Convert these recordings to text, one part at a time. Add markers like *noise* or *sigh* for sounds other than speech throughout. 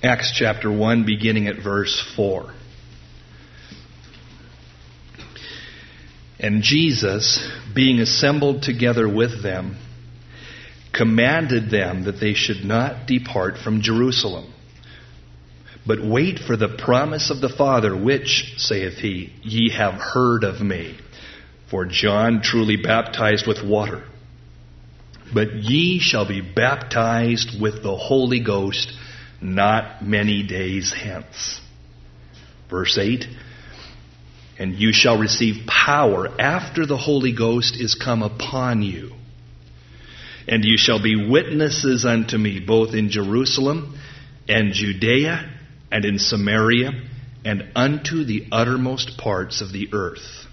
Acts chapter 1, beginning at verse 4. And Jesus, being assembled together with them, commanded them that they should not depart from Jerusalem, but wait for the promise of the Father, which, saith he, ye have heard of me. For John truly baptized with water, but ye shall be baptized with the Holy Ghost not many days hence. Verse 8 And you shall receive power after the Holy Ghost is come upon you. And you shall be witnesses unto me both in Jerusalem and Judea and in Samaria and unto the uttermost parts of the earth.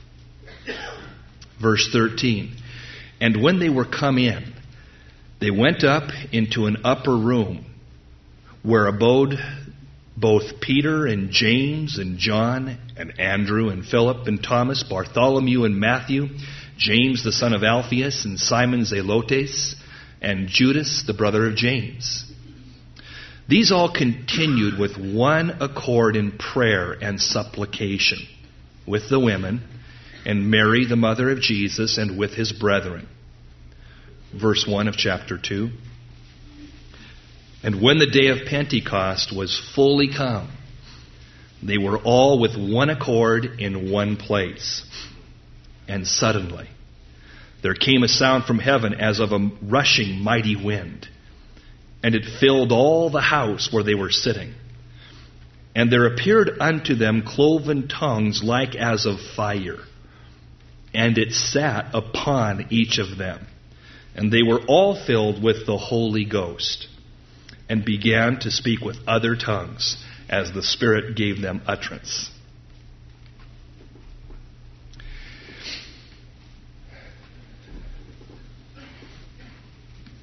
Verse 13 And when they were come in, they went up into an upper room where abode both Peter and James and John and Andrew and Philip and Thomas, Bartholomew and Matthew, James the son of Alphaeus and Simon Zelotes, and Judas the brother of James. These all continued with one accord in prayer and supplication with the women and Mary the mother of Jesus and with his brethren. Verse 1 of chapter 2. And when the day of Pentecost was fully come, they were all with one accord in one place. And suddenly there came a sound from heaven as of a rushing mighty wind, and it filled all the house where they were sitting. And there appeared unto them cloven tongues like as of fire, and it sat upon each of them. And they were all filled with the Holy Ghost and began to speak with other tongues as the Spirit gave them utterance.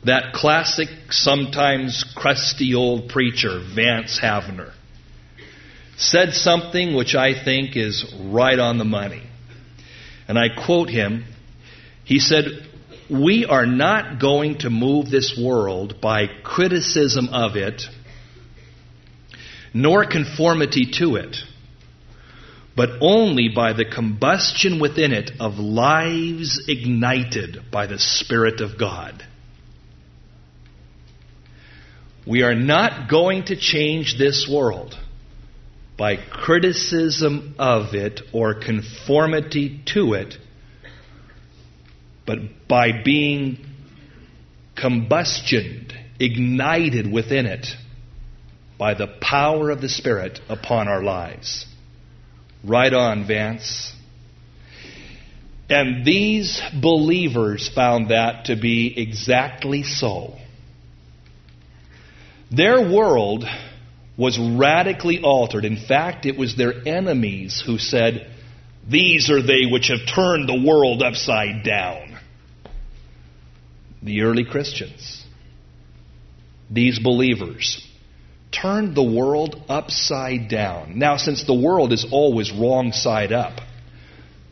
That classic, sometimes crusty old preacher, Vance Havner, said something which I think is right on the money. And I quote him. He said, we are not going to move this world by criticism of it, nor conformity to it, but only by the combustion within it of lives ignited by the Spirit of God. We are not going to change this world by criticism of it or conformity to it but by being combustioned, ignited within it by the power of the Spirit upon our lives. Right on, Vance. And these believers found that to be exactly so. Their world was radically altered. In fact, it was their enemies who said, These are they which have turned the world upside down the early Christians, these believers, turned the world upside down. Now, since the world is always wrong side up,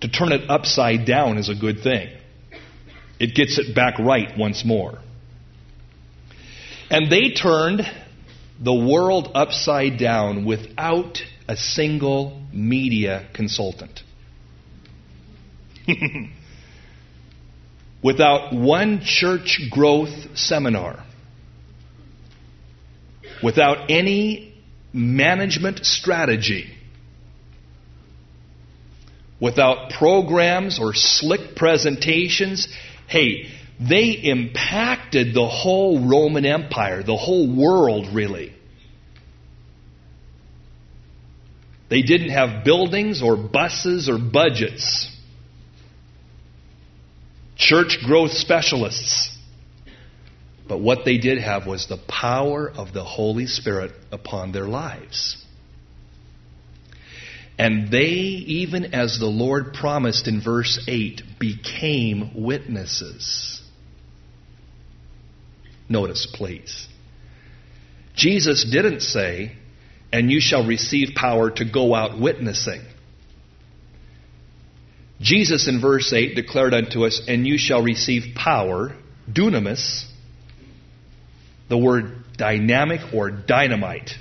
to turn it upside down is a good thing. It gets it back right once more. And they turned the world upside down without a single media consultant. *laughs* without one church growth seminar, without any management strategy, without programs or slick presentations, hey, they impacted the whole Roman Empire, the whole world, really. They didn't have buildings or buses or budgets church growth specialists. But what they did have was the power of the Holy Spirit upon their lives. And they, even as the Lord promised in verse 8, became witnesses. Notice, please. Jesus didn't say, and you shall receive power to go out witnessing. Jesus in verse 8 declared unto us, And you shall receive power, dunamis, the word dynamic or dynamite.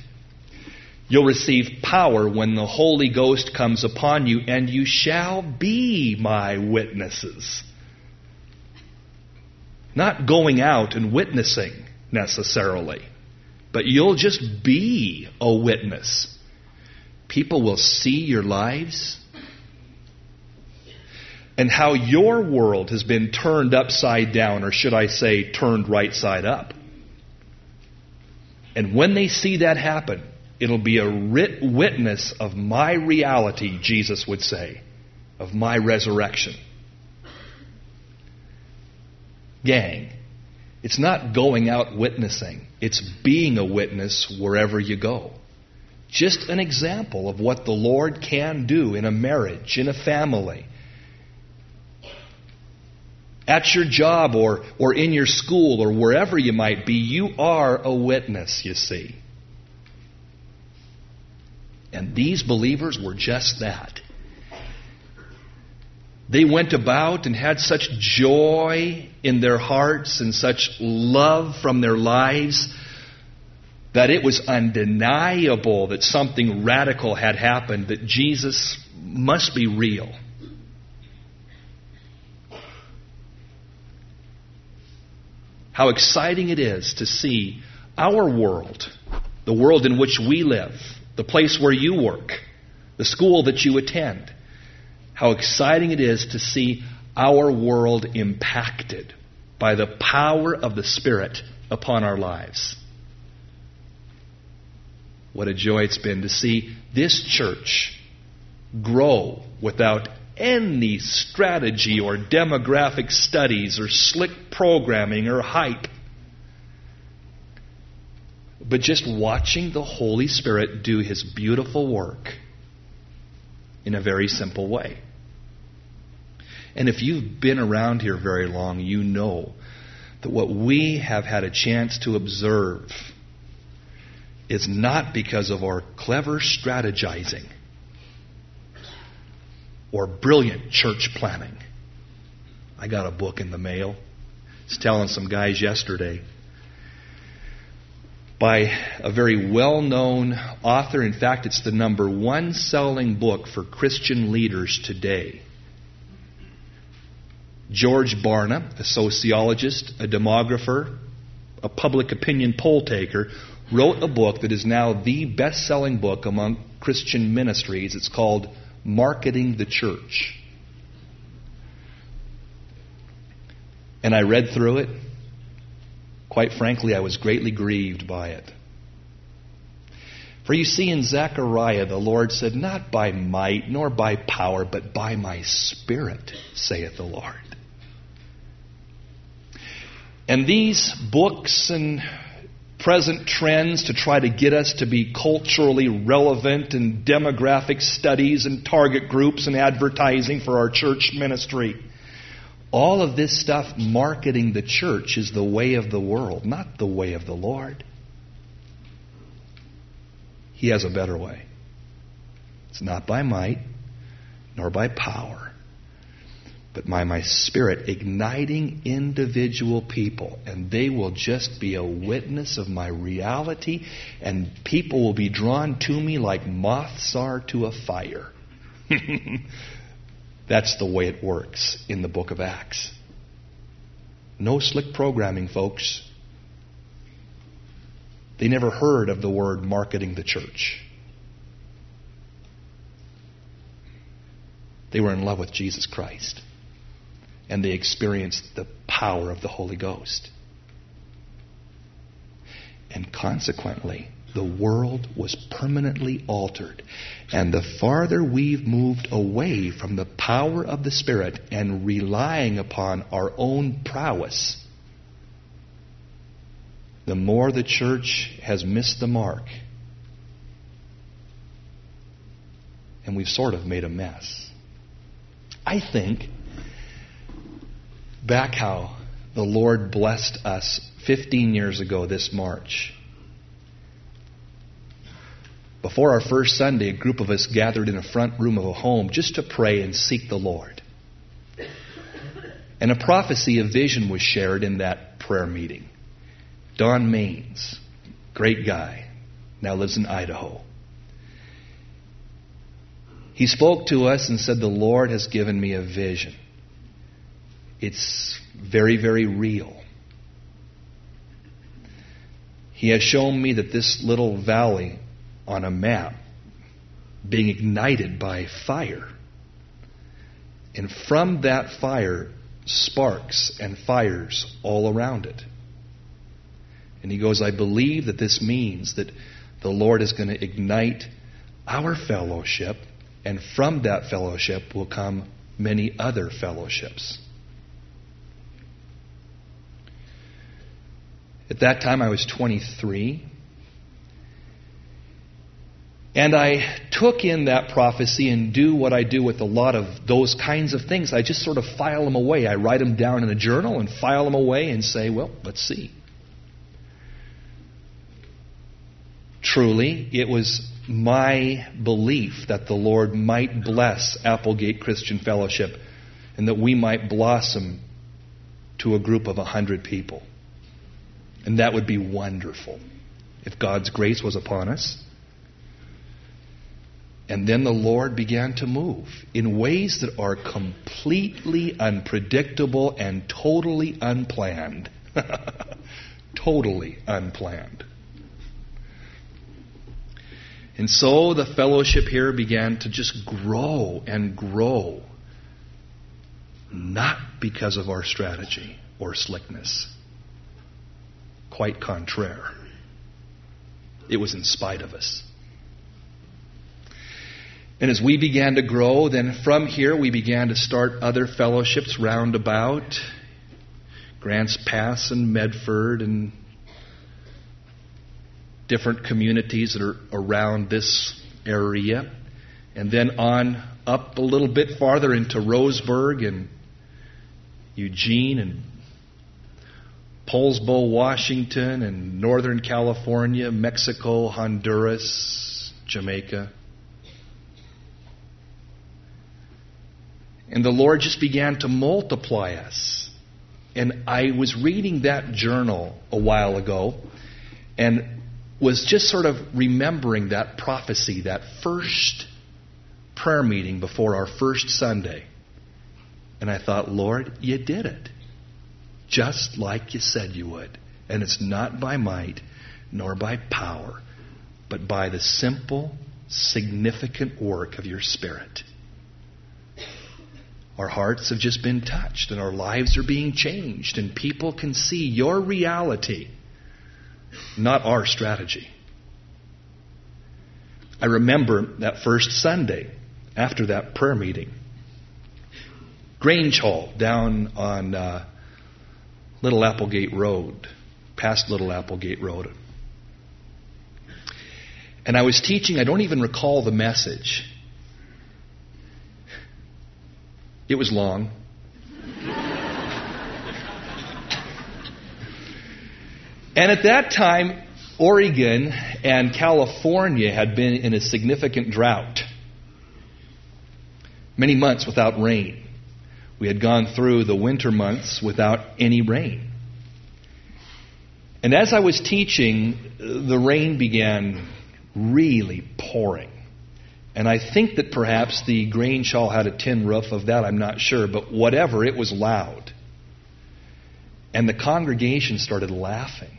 You'll receive power when the Holy Ghost comes upon you, and you shall be my witnesses. Not going out and witnessing necessarily, but you'll just be a witness. People will see your lives and how your world has been turned upside down, or should I say, turned right side up. And when they see that happen, it'll be a writ- witness of my reality, Jesus would say, of my resurrection. Gang, it's not going out witnessing, it's being a witness wherever you go. Just an example of what the Lord can do in a marriage, in a family, at your job or, or in your school or wherever you might be, you are a witness, you see. And these believers were just that. They went about and had such joy in their hearts and such love from their lives that it was undeniable that something radical had happened, that Jesus must be real. How exciting it is to see our world, the world in which we live, the place where you work, the school that you attend, how exciting it is to see our world impacted by the power of the Spirit upon our lives. What a joy it's been to see this church grow without any strategy or demographic studies or slick programming or hype. But just watching the Holy Spirit do His beautiful work in a very simple way. And if you've been around here very long, you know that what we have had a chance to observe is not because of our clever strategizing or brilliant church planning. I got a book in the mail. It's telling some guys yesterday by a very well known author. In fact, it's the number one selling book for Christian leaders today. George Barna, a sociologist, a demographer, a public opinion poll taker, wrote a book that is now the best selling book among Christian ministries. It's called marketing the church. And I read through it. Quite frankly, I was greatly grieved by it. For you see, in Zechariah, the Lord said, Not by might nor by power, but by my Spirit, saith the Lord. And these books and present trends to try to get us to be culturally relevant in demographic studies and target groups and advertising for our church ministry. All of this stuff marketing the church is the way of the world, not the way of the Lord. He has a better way. It's not by might nor by power, but by my spirit igniting individual people. And they will just be a witness of my reality, and people will be drawn to me like moths are to a fire. *laughs* That's the way it works in the book of Acts. No slick programming, folks. They never heard of the word marketing the church. They were in love with Jesus Christ and they experienced the power of the Holy Ghost. And consequently, the world was permanently altered. And the farther we've moved away from the power of the Spirit and relying upon our own prowess, the more the church has missed the mark. And we've sort of made a mess. I think back how the Lord blessed us 15 years ago this March. Before our first Sunday, a group of us gathered in a front room of a home just to pray and seek the Lord. And a prophecy, a vision was shared in that prayer meeting. Don Maines, great guy, now lives in Idaho. He spoke to us and said, The Lord has given me a vision. It's very, very real. He has shown me that this little valley on a map being ignited by fire. And from that fire, sparks and fires all around it. And he goes, I believe that this means that the Lord is going to ignite our fellowship, and from that fellowship will come many other fellowships. At that time, I was 23. And I took in that prophecy and do what I do with a lot of those kinds of things. I just sort of file them away. I write them down in a journal and file them away and say, well, let's see. Truly, it was my belief that the Lord might bless Applegate Christian Fellowship and that we might blossom to a group of a hundred people. And that would be wonderful if God's grace was upon us. And then the Lord began to move in ways that are completely unpredictable and totally unplanned. *laughs* totally unplanned. And so the fellowship here began to just grow and grow, not because of our strategy or slickness. Quite contraire. It was in spite of us. And as we began to grow, then from here we began to start other fellowships round about. Grants Pass and Medford and different communities that are around this area. And then on up a little bit farther into Roseburg and Eugene and Poulsbo, Washington, and Northern California, Mexico, Honduras, Jamaica. And the Lord just began to multiply us. And I was reading that journal a while ago and was just sort of remembering that prophecy, that first prayer meeting before our first Sunday. And I thought, Lord, you did it. Just like you said you would. And it's not by might nor by power, but by the simple, significant work of your Spirit. Our hearts have just been touched and our lives are being changed, and people can see your reality, not our strategy. I remember that first Sunday after that prayer meeting. Grange Hall down on uh, Little Applegate Road, past Little Applegate Road. And I was teaching, I don't even recall the message. It was long. *laughs* and at that time, Oregon and California had been in a significant drought. Many months without rain. We had gone through the winter months without any rain. And as I was teaching, the rain began really pouring. And I think that perhaps the Grange Hall had a tin roof of that, I'm not sure, but whatever, it was loud. And the congregation started laughing.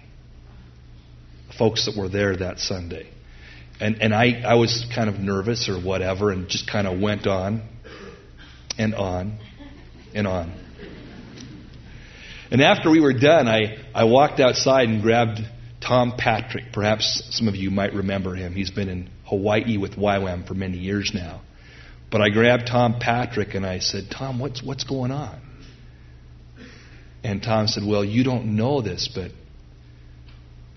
Folks that were there that Sunday. And, and I, I was kind of nervous or whatever and just kind of went on and on and on. And after we were done, I, I walked outside and grabbed Tom Patrick. Perhaps some of you might remember him. He's been in Hawaii with YWAM for many years now. But I grabbed Tom Patrick and I said, Tom, what's, what's going on? And Tom said, Well, you don't know this, but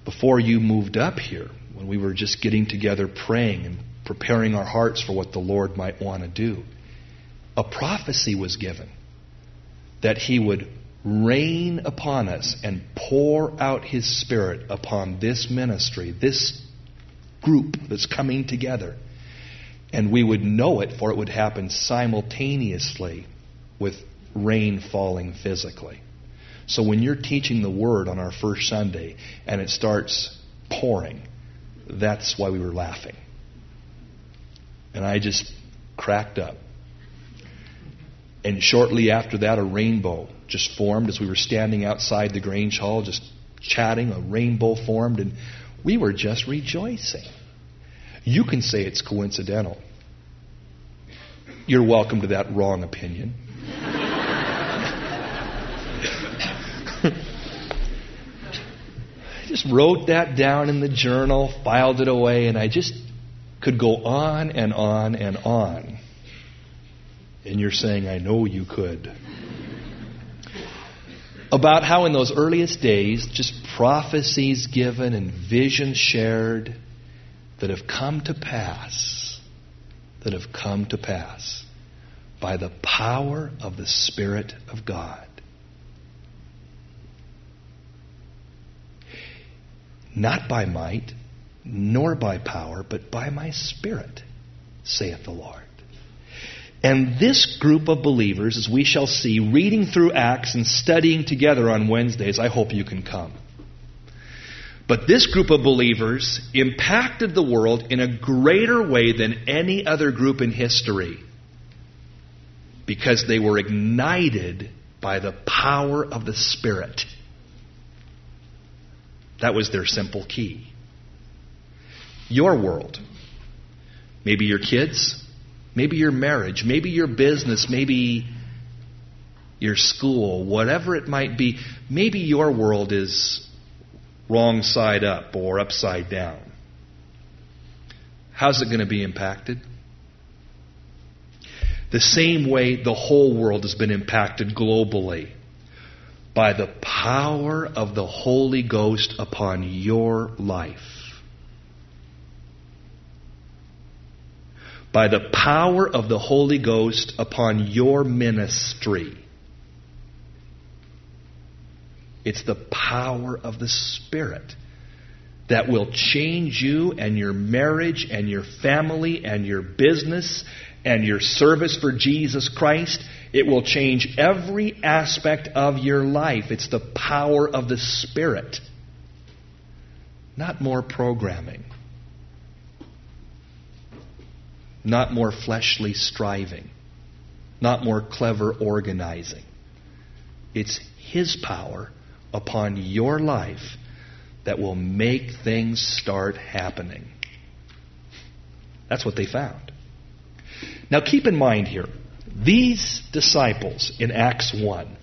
before you moved up here, when we were just getting together praying and preparing our hearts for what the Lord might want to do, a prophecy was given that He would rain upon us and pour out His Spirit upon this ministry, this group that's coming together. And we would know it, for it would happen simultaneously with rain falling physically. So when you're teaching the Word on our first Sunday and it starts pouring, that's why we were laughing. And I just cracked up. And shortly after that, a rainbow just formed as we were standing outside the Grange Hall, just chatting. A rainbow formed, and we were just rejoicing. You can say it's coincidental. You're welcome to that wrong opinion. *laughs* I just wrote that down in the journal, filed it away, and I just could go on and on and on. And you're saying, I know you could. About how in those earliest days, just prophecies given and visions shared that have come to pass, that have come to pass by the power of the Spirit of God. Not by might, nor by power, but by my Spirit, saith the Lord. And this group of believers, as we shall see, reading through Acts and studying together on Wednesdays, I hope you can come. But this group of believers impacted the world in a greater way than any other group in history because they were ignited by the power of the Spirit. That was their simple key. Your world, maybe your kids, maybe your marriage, maybe your business, maybe your school, whatever it might be, maybe your world is wrong side up or upside down. How's it going to be impacted? The same way the whole world has been impacted globally by the power of the Holy Ghost upon your life. By the power of the Holy Ghost upon your ministry. It's the power of the Spirit that will change you and your marriage and your family and your business and your service for Jesus Christ. It will change every aspect of your life. It's the power of the Spirit, not more programming, not more fleshly striving, not more clever organizing. It's His power upon your life that will make things start happening. That's what they found. Now keep in mind here, these disciples in Acts 1,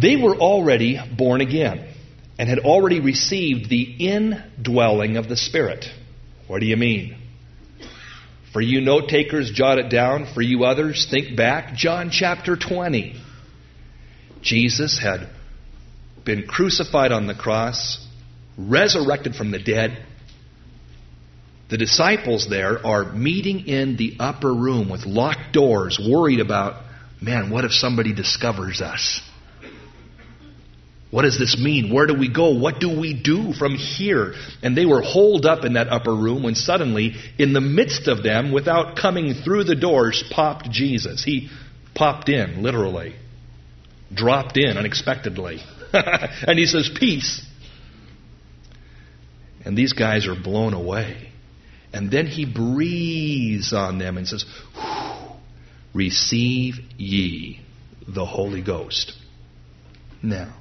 they were already born again and had already received the indwelling of the Spirit. What do you mean? For you note takers, jot it down. For you others, think back. John chapter 20. Jesus had been crucified on the cross, resurrected from the dead. The disciples there are meeting in the upper room with locked doors, worried about, man, what if somebody discovers us? What does this mean? Where do we go? What do we do from here? And they were holed up in that upper room when suddenly, in the midst of them, without coming through the doors, popped Jesus. He popped in, literally dropped in unexpectedly. *laughs* and he says, Peace. And these guys are blown away. And then he breathes on them and says, Receive ye the Holy Ghost. Now,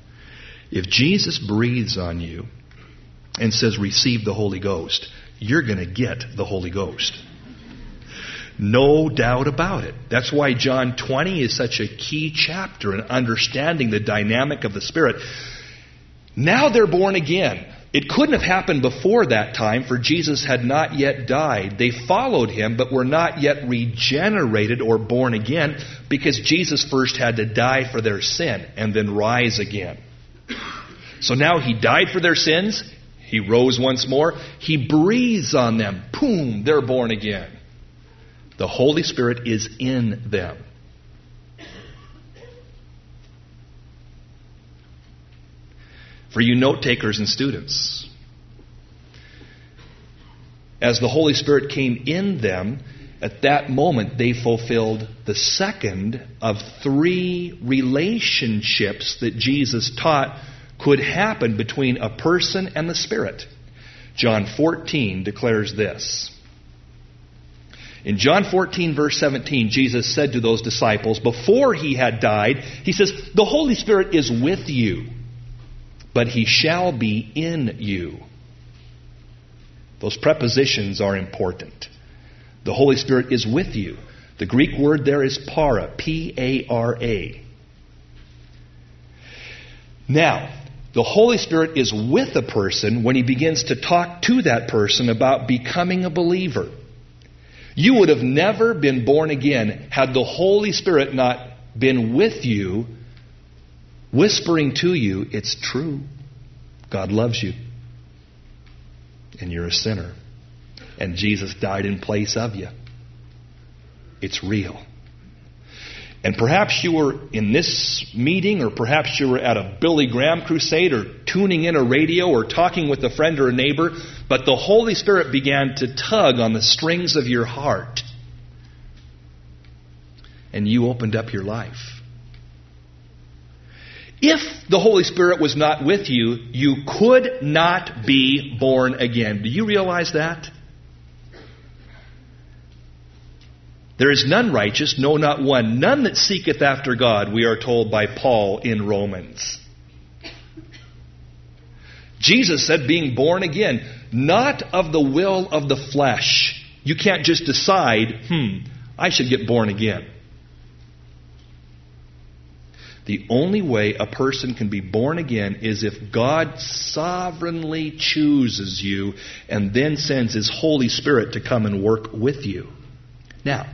if Jesus breathes on you and says, Receive the Holy Ghost, you're going to get the Holy Ghost. No doubt about it. That's why John 20 is such a key chapter in understanding the dynamic of the Spirit. Now they're born again. It couldn't have happened before that time, for Jesus had not yet died. They followed him, but were not yet regenerated or born again, because Jesus first had to die for their sin and then rise again. So now he died for their sins. He rose once more. He breathes on them. Boom, they're born again. The Holy Spirit is in them. For you note takers and students, as the Holy Spirit came in them, at that moment they fulfilled the second of three relationships that Jesus taught could happen between a person and the Spirit. John 14 declares this. In John 14, verse 17, Jesus said to those disciples, before he had died, he says, The Holy Spirit is with you, but he shall be in you. Those prepositions are important. The Holy Spirit is with you. The Greek word there is para, P A R A. Now, the Holy Spirit is with a person when he begins to talk to that person about becoming a believer. You would have never been born again had the Holy Spirit not been with you, whispering to you, It's true. God loves you. And you're a sinner. And Jesus died in place of you. It's real. And perhaps you were in this meeting, or perhaps you were at a Billy Graham crusade, or tuning in a radio, or talking with a friend or a neighbor, but the Holy Spirit began to tug on the strings of your heart. And you opened up your life. If the Holy Spirit was not with you, you could not be born again. Do you realize that? There is none righteous, no, not one. None that seeketh after God, we are told by Paul in Romans. Jesus said, being born again, not of the will of the flesh. You can't just decide, hmm, I should get born again. The only way a person can be born again is if God sovereignly chooses you and then sends His Holy Spirit to come and work with you. Now,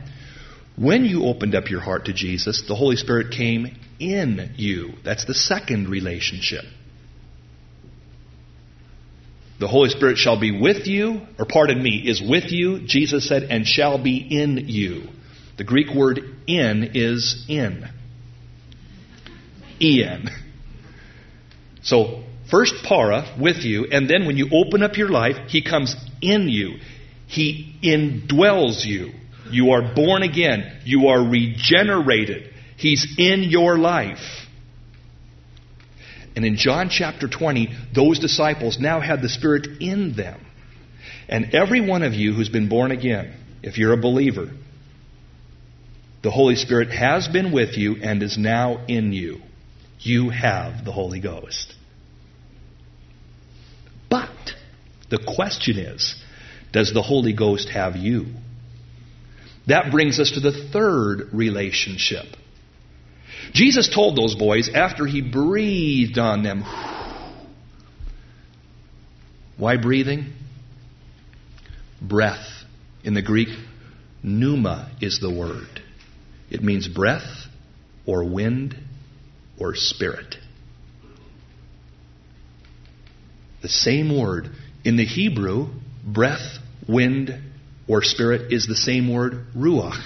when you opened up your heart to Jesus, the Holy Spirit came in you. That's the second relationship. The Holy Spirit shall be with you, or pardon me, is with you, Jesus said, and shall be in you. The Greek word in is in. En. So, first para, with you, and then when you open up your life, He comes in you. He indwells you. You are born again. You are regenerated. He's in your life. And in John chapter 20, those disciples now had the Spirit in them. And every one of you who's been born again, if you're a believer, the Holy Spirit has been with you and is now in you. You have the Holy Ghost. But the question is does the Holy Ghost have you? That brings us to the third relationship. Jesus told those boys after he breathed on them. Why breathing? Breath. In the Greek, pneuma is the word. It means breath or wind or spirit. The same word. In the Hebrew, breath, wind, or spirit is the same word, ruach.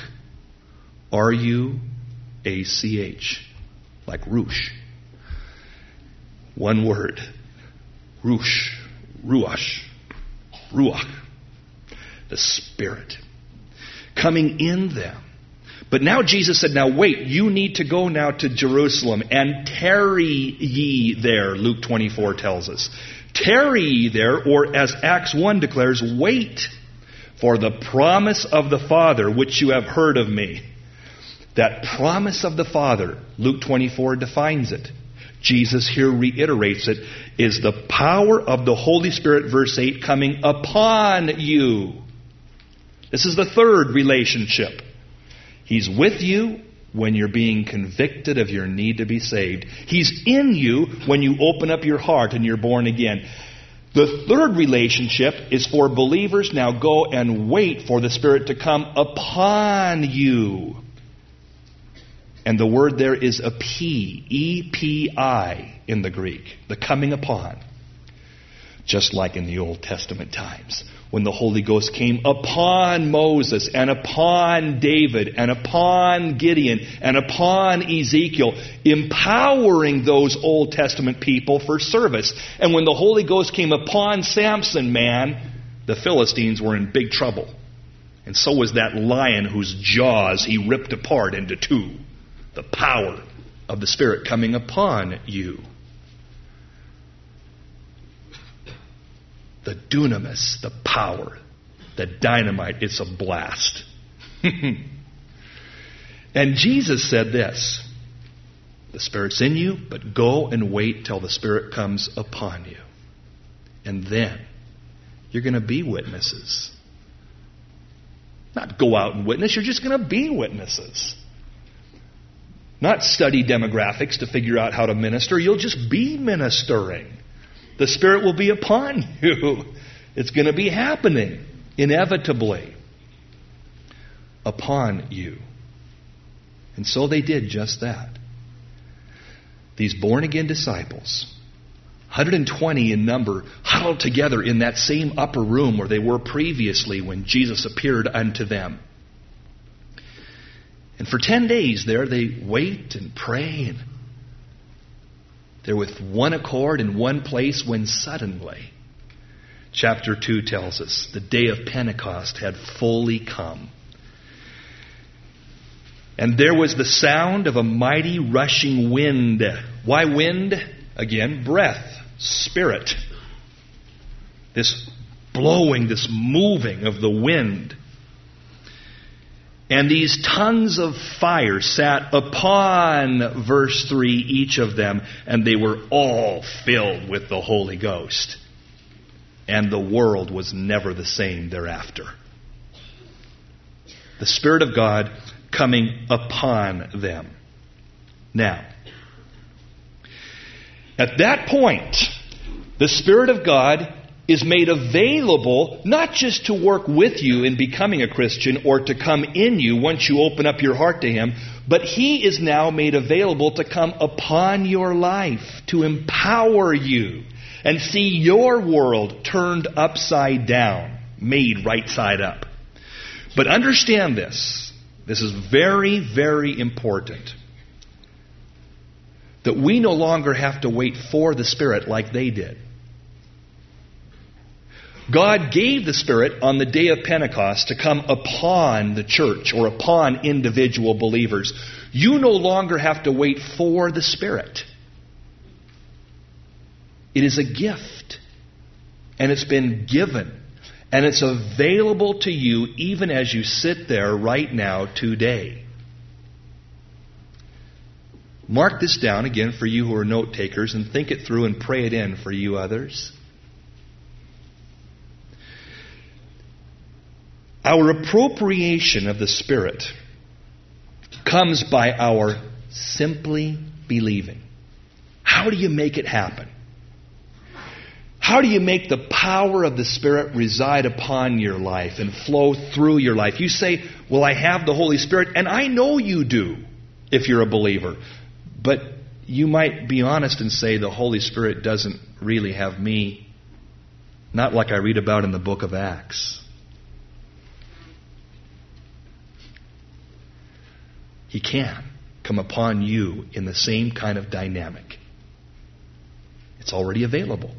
R U A C H, like ruach. One word, ruach, ruach, ruach, the spirit coming in them. But now Jesus said, Now wait, you need to go now to Jerusalem and tarry ye there, Luke 24 tells us. Tarry ye there, or as Acts 1 declares, wait for the promise of the Father, which you have heard of me. That promise of the Father, Luke 24 defines it. Jesus here reiterates it, is the power of the Holy Spirit, verse 8, coming upon you. This is the third relationship. He's with you when you're being convicted of your need to be saved. He's in you when you open up your heart and you're born again. The third relationship is for believers now go and wait for the Spirit to come upon you. And the word there is epi, E P I in the Greek, the coming upon. Just like in the Old Testament times when the Holy Ghost came upon Moses and upon David and upon Gideon and upon Ezekiel, empowering those Old Testament people for service. And when the Holy Ghost came upon Samson, man, the Philistines were in big trouble. And so was that lion whose jaws he ripped apart into two. The power of the Spirit coming upon you. The dunamis, the power, the dynamite. It's a blast. *laughs* and Jesus said this The Spirit's in you, but go and wait till the Spirit comes upon you. And then you're going to be witnesses. Not go out and witness, you're just going to be witnesses. Not study demographics to figure out how to minister, you'll just be ministering. The Spirit will be upon *laughs* you. It's going to be happening inevitably upon you. And so they did just that. These born again disciples 120 in number, huddled together in that same upper room where they were previously when Jesus appeared unto them. And for 10 days there, they wait and pray, and they're with one accord in one place when suddenly, chapter 2 tells us, the day of Pentecost had fully come. And there was the sound of a mighty rushing wind. Why wind? Again, breath spirit. This blowing, this moving of the wind. And these tongues of fire sat upon, verse 3, each of them, and they were all filled with the Holy Ghost. And the world was never the same thereafter. The Spirit of God coming upon them. Now, at that point, the Spirit of God is made available not just to work with you in becoming a Christian or to come in you once you open up your heart to Him, but He is now made available to come upon your life, to empower you, and see your world turned upside down, made right side up. But understand this. This is very, very important that we no longer have to wait for the Spirit like they did. God gave the Spirit on the day of Pentecost to come upon the church or upon individual believers. You no longer have to wait for the Spirit. It is a gift, and it's been given, and it's available to you even as you sit there right now today. Mark this down again for you who are note takers and think it through and pray it in for you others. Our appropriation of the Spirit comes by our simply believing. How do you make it happen? How do you make the power of the Spirit reside upon your life and flow through your life? You say, Well, I have the Holy Spirit, and I know you do if you're a believer. But you might be honest and say the Holy Spirit doesn't really have me, not like I read about in the book of Acts. He can come upon you in the same kind of dynamic. It's already available.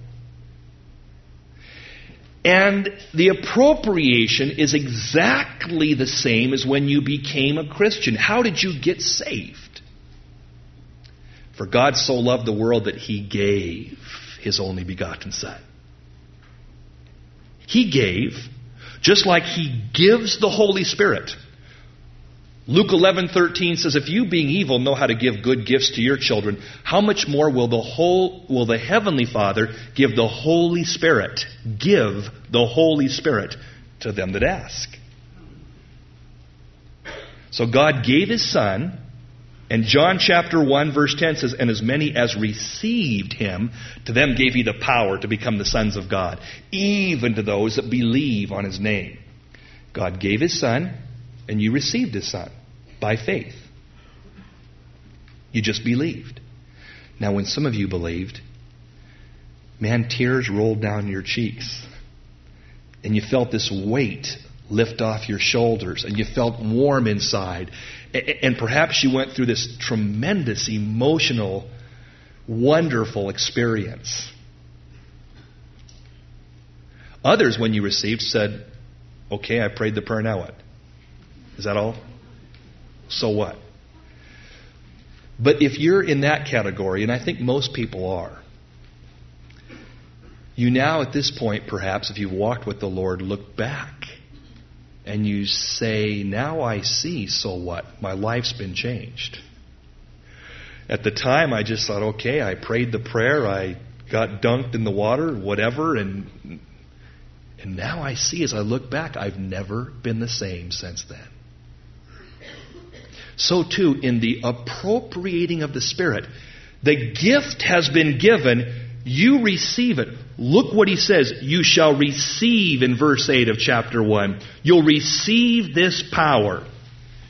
And the appropriation is exactly the same as when you became a Christian. How did you get saved? For God so loved the world that he gave his only begotten Son. He gave, just like he gives the Holy Spirit. Luke 11:13 says if you being evil know how to give good gifts to your children how much more will the whole will the heavenly Father give the Holy Spirit give the Holy Spirit to them that ask? So God gave his son and John chapter 1 verse 10 says and as many as received him to them gave he the power to become the sons of God even to those that believe on his name. God gave his son and you received his son by faith. You just believed. Now, when some of you believed, man, tears rolled down your cheeks. And you felt this weight lift off your shoulders, and you felt warm inside. And perhaps you went through this tremendous emotional, wonderful experience. Others, when you received, said, Okay, I prayed the prayer, now what? Is that all? So what? But if you're in that category, and I think most people are, you now, at this point, perhaps, if you've walked with the Lord, look back and you say, Now I see, so what? My life's been changed. At the time, I just thought, okay, I prayed the prayer, I got dunked in the water, whatever, and, and now I see as I look back, I've never been the same since then. So, too, in the appropriating of the Spirit, the gift has been given you receive it. Look what he says. You shall receive in verse 8 of chapter 1. You'll receive this power.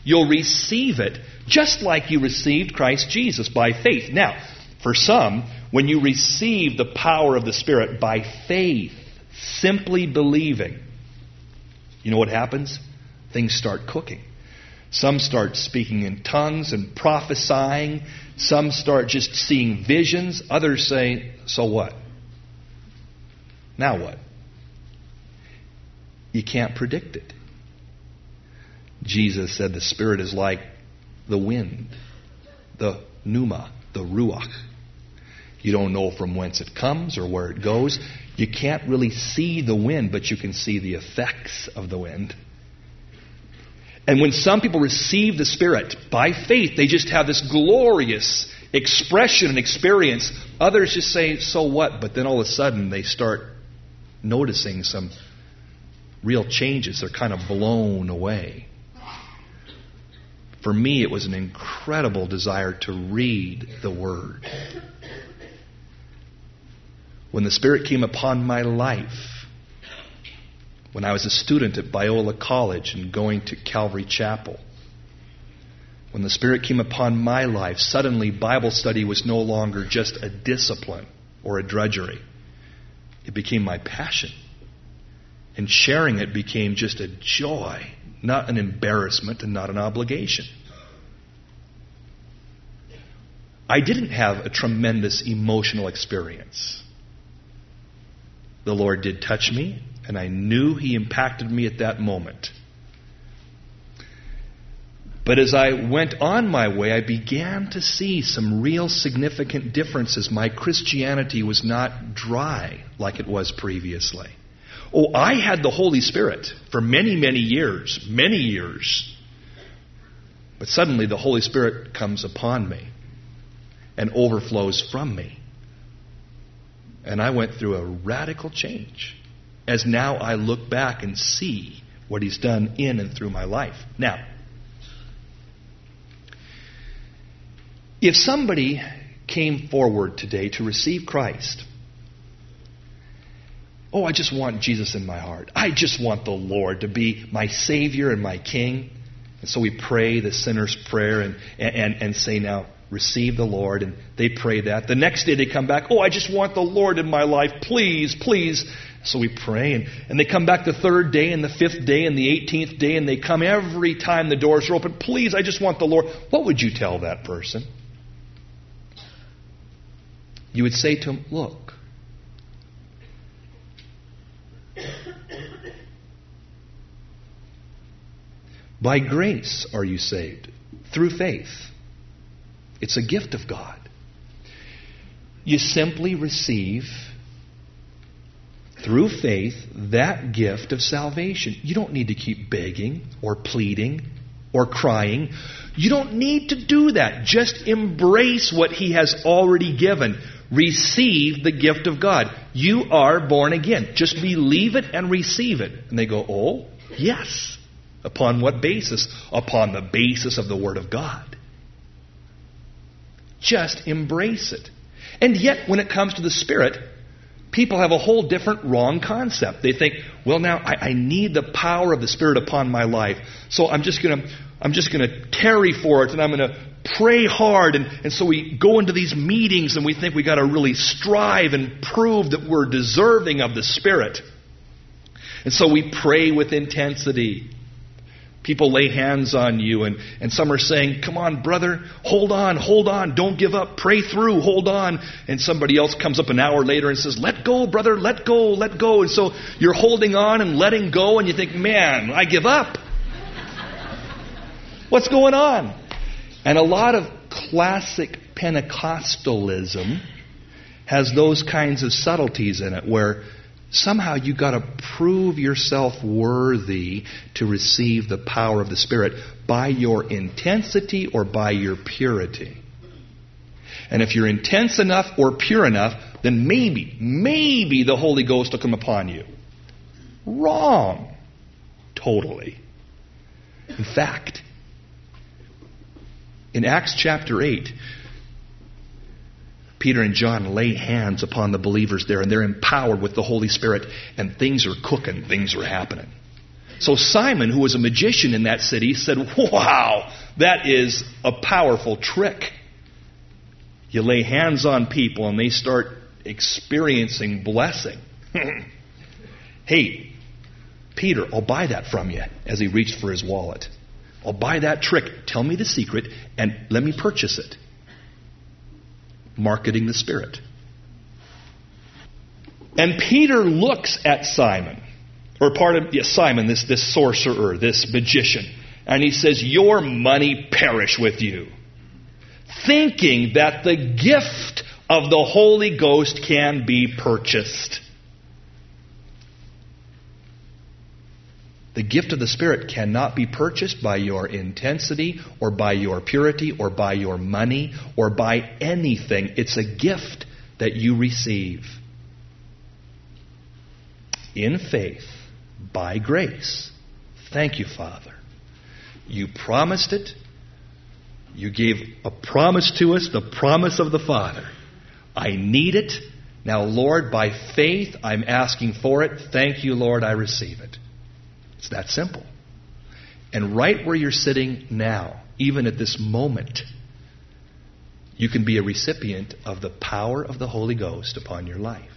You'll receive it just like you received Christ Jesus by faith. Now, for some, when you receive the power of the Spirit by faith, simply believing, you know what happens? Things start cooking. Some start speaking in tongues and prophesying. Some start just seeing visions. Others say, So what? Now what? You can't predict it. Jesus said the Spirit is like the wind, the pneuma, the ruach. You don't know from whence it comes or where it goes. You can't really see the wind, but you can see the effects of the wind. And when some people receive the Spirit by faith, they just have this glorious expression and experience. Others just say, so what? But then all of a sudden they start noticing some real changes. They're kind of blown away. For me, it was an incredible desire to read the Word. When the Spirit came upon my life, when I was a student at Biola College and going to Calvary Chapel. When the Spirit came upon my life, suddenly Bible study was no longer just a discipline or a drudgery. It became my passion. And sharing it became just a joy, not an embarrassment and not an obligation. I didn't have a tremendous emotional experience. The Lord did touch me and I knew He impacted me at that moment. But as I went on my way, I began to see some real significant differences. My Christianity was not dry like it was previously. Oh, I had the Holy Spirit for many, many years, many years. But suddenly the Holy Spirit comes upon me and overflows from me. And I went through a radical change as now I look back and see what He's done in and through my life. Now, if somebody came forward today to receive Christ, oh, I just want Jesus in my heart. I just want the Lord to be my Savior and my King. And so we pray the sinner's prayer and, and, and say, now, receive the Lord. And they pray that. The next day they come back, oh, I just want the Lord in my life. Please, please so we pray, and, and they come back the third day, and the fifth day, and the 18th day, and they come every time the doors are open. Please, I just want the Lord. What would you tell that person? You would say to him, Look, by grace are you saved, through faith. It's a gift of God. You simply receive through faith that gift of salvation. You don't need to keep begging or pleading or crying. You don't need to do that. Just embrace what He has already given. Receive the gift of God. You are born again. Just believe it and receive it. And they go, Oh, yes. Upon what basis? Upon the basis of the Word of God. Just embrace it. And yet, when it comes to the Spirit, people have a whole different wrong concept. They think, well, now I, I need the power of the Spirit upon my life, so I'm just going to I'm just going to tarry for it, and I'm going to pray hard. And, and so we go into these meetings, and we think we got to really strive and prove that we're deserving of the Spirit. And so we pray with intensity. People lay hands on you, and, and some are saying, Come on, brother, hold on, hold on, don't give up, pray through, hold on. And somebody else comes up an hour later and says, Let go, brother, let go, let go. And so you're holding on and letting go, and you think, Man, I give up. What's going on? And a lot of classic Pentecostalism has those kinds of subtleties in it where Somehow you got to prove yourself worthy to receive the power of the Spirit by your intensity or by your purity. And if you're intense enough or pure enough, then maybe, maybe the Holy Ghost will come upon you. Wrong. Totally. In fact, in Acts chapter 8, Peter and John lay hands upon the believers there, and they're empowered with the Holy Spirit, and things are cooking, things are happening. So Simon, who was a magician in that city, said, Wow, that is a powerful trick. You lay hands on people, and they start experiencing blessing. *laughs* hey, Peter, I'll buy that from you as he reached for his wallet. I'll buy that trick. Tell me the secret, and let me purchase it marketing the Spirit. And Peter looks at Simon, or part of Simon, this, this sorcerer, this magician, and he says, Your money perish with you. Thinking that the gift of the Holy Ghost can be purchased. The gift of the Spirit cannot be purchased by your intensity or by your purity or by your money or by anything. It's a gift that you receive in faith by grace. Thank you, Father. You promised it. You gave a promise to us, the promise of the Father. I need it. Now, Lord, by faith, I'm asking for it. Thank you, Lord, I receive it. It's that simple. And right where you're sitting now, even at this moment, you can be a recipient of the power of the Holy Ghost upon your life.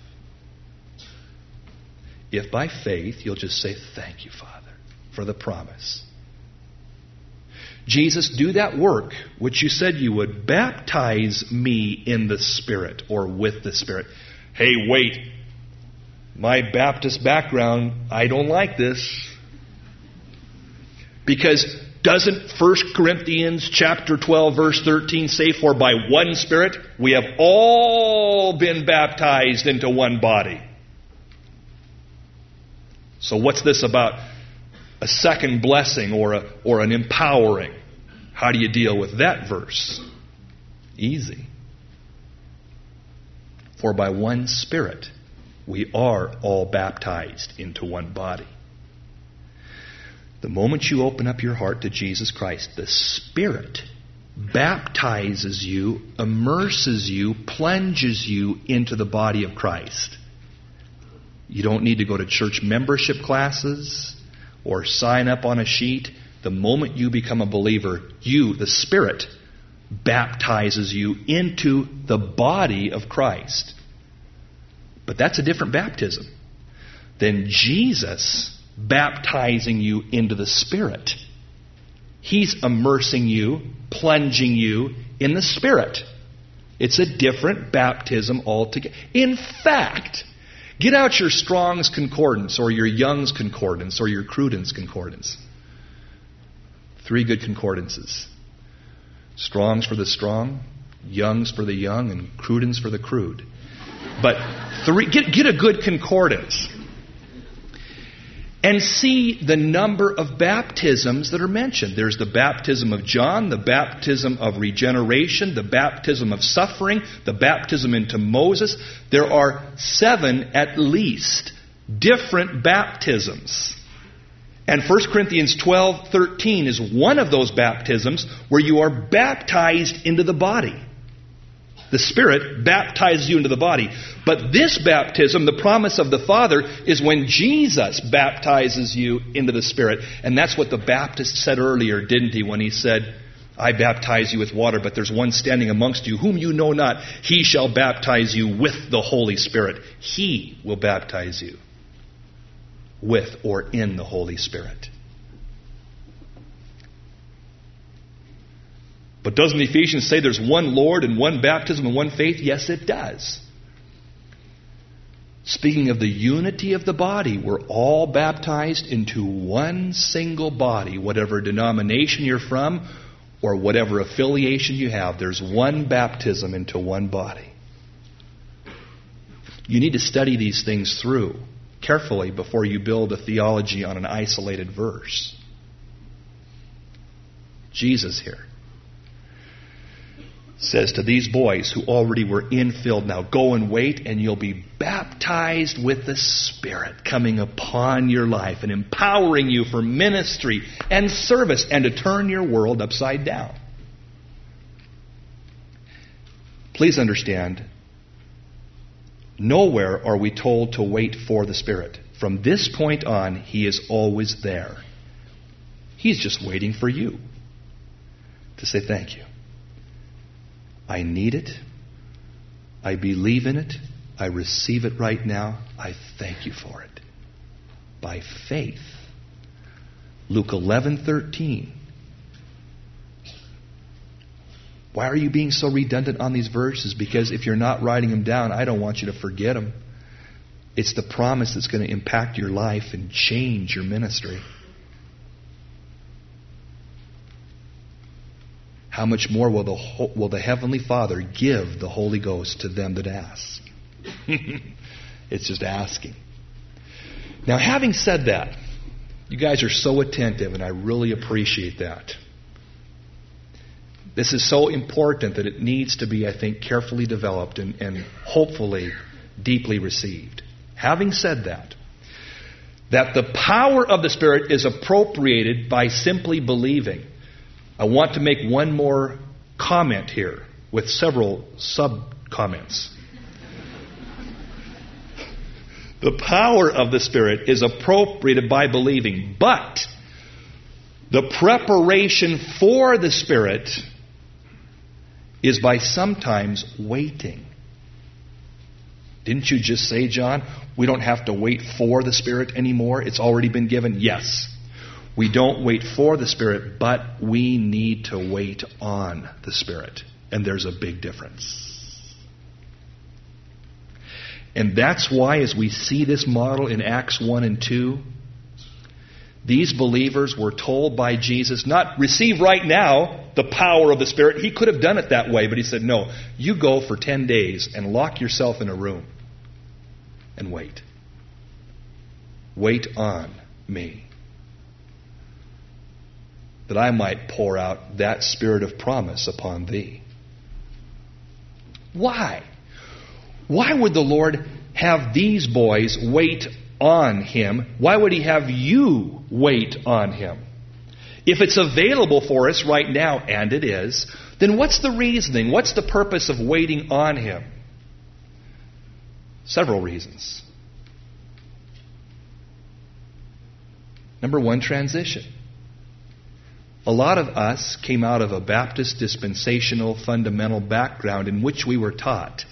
If by faith you'll just say, Thank you, Father, for the promise. Jesus, do that work which you said you would. Baptize me in the Spirit or with the Spirit. Hey, wait. My Baptist background, I don't like this. Because doesn't 1 Corinthians chapter 12 verse 13 say for by one spirit we have all been baptized into one body. So what's this about a second blessing or a, or an empowering? How do you deal with that verse? Easy. For by one spirit we are all baptized into one body. The moment you open up your heart to Jesus Christ, the Spirit baptizes you, immerses you, plunges you into the body of Christ. You don't need to go to church membership classes or sign up on a sheet. The moment you become a believer, you, the Spirit, baptizes you into the body of Christ. But that's a different baptism than Jesus baptizing you into the Spirit. He's immersing you, plunging you in the Spirit. It's a different baptism altogether. In fact, get out your Strong's Concordance or your Young's Concordance or your Cruden's Concordance. Three good concordances Strong's for the strong, Young's for the young, and Cruden's for the crude. But three, get, get a good concordance and see the number of baptisms that are mentioned. There's the baptism of John, the baptism of regeneration, the baptism of suffering, the baptism into Moses. There are seven at least different baptisms. And 1 Corinthians 12 13 is one of those baptisms where you are baptized into the body. The Spirit baptizes you into the body. But this baptism, the promise of the Father, is when Jesus baptizes you into the Spirit. And that's what the Baptist said earlier, didn't he, when he said, I baptize you with water, but there's one standing amongst you whom you know not. He shall baptize you with the Holy Spirit. He will baptize you with or in the Holy Spirit. But doesn't Ephesians say there's one Lord and one baptism and one faith? Yes, it does. Speaking of the unity of the body, we're all baptized into one single body, whatever denomination you're from or whatever affiliation you have, there's one baptism into one body. You need to study these things through carefully before you build a theology on an isolated verse. Jesus here says to these boys who already were infilled, now go and wait, and you'll be baptized with the Spirit coming upon your life and empowering you for ministry and service and to turn your world upside down. Please understand, nowhere are we told to wait for the Spirit. From this point on, He is always there. He's just waiting for you to say thank you. I need it. I believe in it. I receive it right now. I thank you for it. By faith. Luke 11:13. Why are you being so redundant on these verses? Because if you're not writing them down, I don't want you to forget them. It's the promise that's going to impact your life and change your ministry. How much more will the, will the Heavenly Father give the Holy Ghost to them that ask? *laughs* it's just asking. Now, having said that, you guys are so attentive, and I really appreciate that. This is so important that it needs to be, I think, carefully developed and, and hopefully deeply received. Having said that, that the power of the Spirit is appropriated by simply believing. I want to make one more comment here with several sub comments. the power of the Spirit is appropriated by believing, but the preparation for the Spirit is by sometimes waiting. Didn't you just say, Jon, we don't have to wait for the Spirit anymore? It's already been given? Yes. We don't wait for the Spirit, but we need to wait on the Spirit. And there's a big difference. And that's why, as we see this model in Acts 1 and 2, these believers were told by Jesus, not receive right now the power of the Spirit. He could have done it that way, but he said, no, you go for 10 days and lock yourself in a room and wait. Wait on me that I might pour out that spirit of promise upon thee. Why? Why would the Lord have these boys wait on him? Why would he have you wait on him? If it's available for us right now, and it is, then what's the reasoning? What's the purpose of waiting on him? Several reasons. Number one, transition. A lot of us came out of a Baptist dispensational fundamental background in which we were taught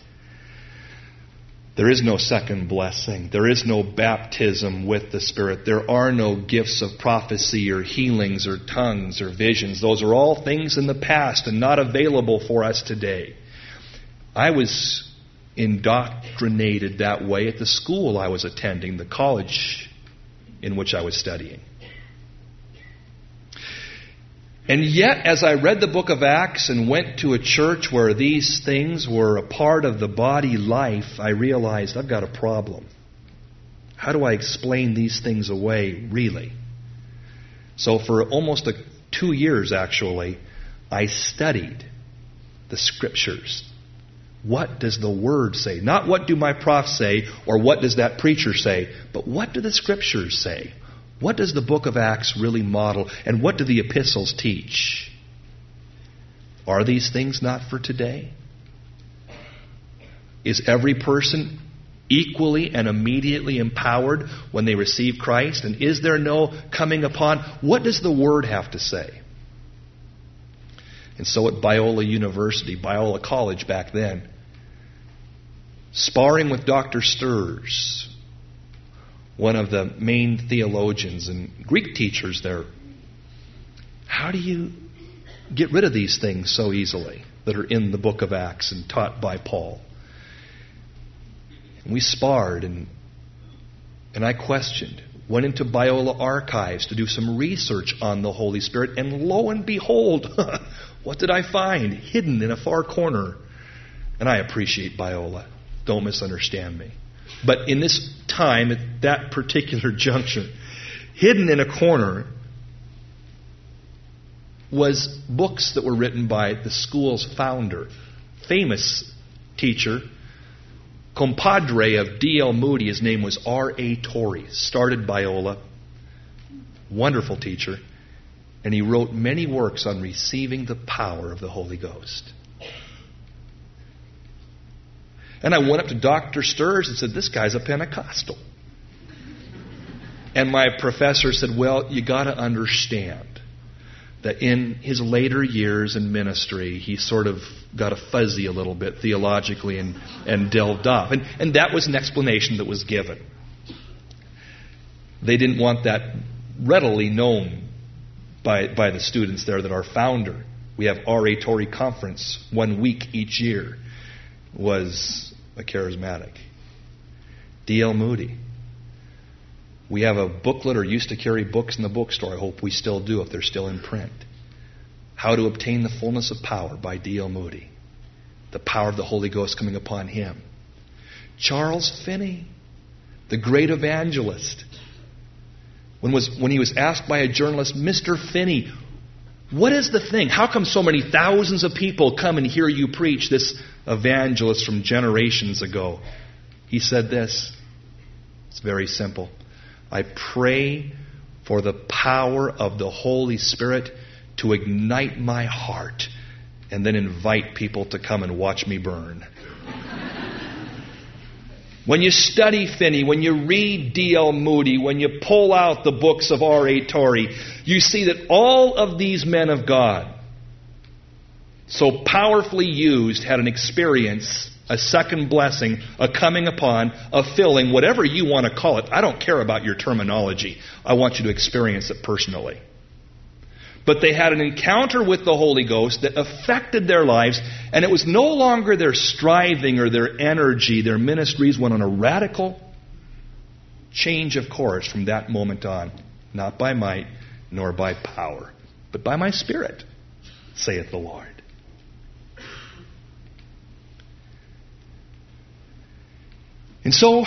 there is no second blessing. There is no baptism with the Spirit. There are no gifts of prophecy or healings or tongues or visions. Those are all things in the past and not available for us today. I was indoctrinated that way at the school I was attending, the college in which I was studying. And yet, as I read the book of Acts and went to a church where these things were a part of the body life, I realized I've got a problem. How do I explain these things away, really? So, for almost a, two years, actually, I studied the scriptures. What does the Word say? Not what do my profs say or what does that preacher say, but what do the scriptures say? What does the book of Acts really model, and what do the epistles teach? Are these things not for today? Is every person equally and immediately empowered when they receive Christ? And is there no coming upon? What does the Word have to say? And so at Biola University, Biola College back then, sparring with Dr. Sturz, one of the main theologians and Greek teachers there. How do you get rid of these things so easily that are in the book of Acts and taught by Paul? And we sparred and and I questioned, went into Biola archives to do some research on the Holy Spirit, and lo and behold, *laughs* what did I find? Hidden in a far corner. And I appreciate Biola. Don't misunderstand me. But in this time, at that particular juncture, hidden in a corner, was books that were written by the school's founder, famous teacher, compadre of D.L. Moody. His name was R.A. Torrey. Started Biola. Wonderful teacher. And he wrote many works on receiving the power of the Holy Ghost. And I went up to Dr. Sturz and said, This guy's a Pentecostal. And my professor said, Well, you got to understand that in his later years in ministry, he sort of got a fuzzy a little bit theologically and, and delved off. And, and that was an explanation that was given. They didn't want that readily known by, by the students there that our founder, we have R.A. Torrey Conference one week each year, was a charismatic. D.L. Moody. We have a booklet or used to carry books in the bookstore. I hope we still do if they're still in print. How to Obtain the Fullness of Power by D.L. Moody. The power of the Holy Ghost coming upon him. Charles Finney, the great evangelist. When, was, when he was asked by a journalist, Mr. Finney, what is the thing? How come so many thousands of people come and hear you preach, this evangelist from generations ago? He said this. It's very simple. I pray for the power of the Holy Spirit to ignite my heart and then invite people to come and watch me burn. When you study Finney, when you read D.L. Moody, when you pull out the books of R.A. Torrey, you see that all of these men of God, so powerfully used, had an experience, a second blessing, a coming upon, a filling, whatever you want to call it. I don't care about your terminology. I want you to experience it personally. But they had an encounter with the Holy Ghost that affected their lives, and it was no longer their striving or their energy. Their ministries went on a radical change of course from that moment on. Not by might, nor by power, but by my Spirit, saith the Lord. And so,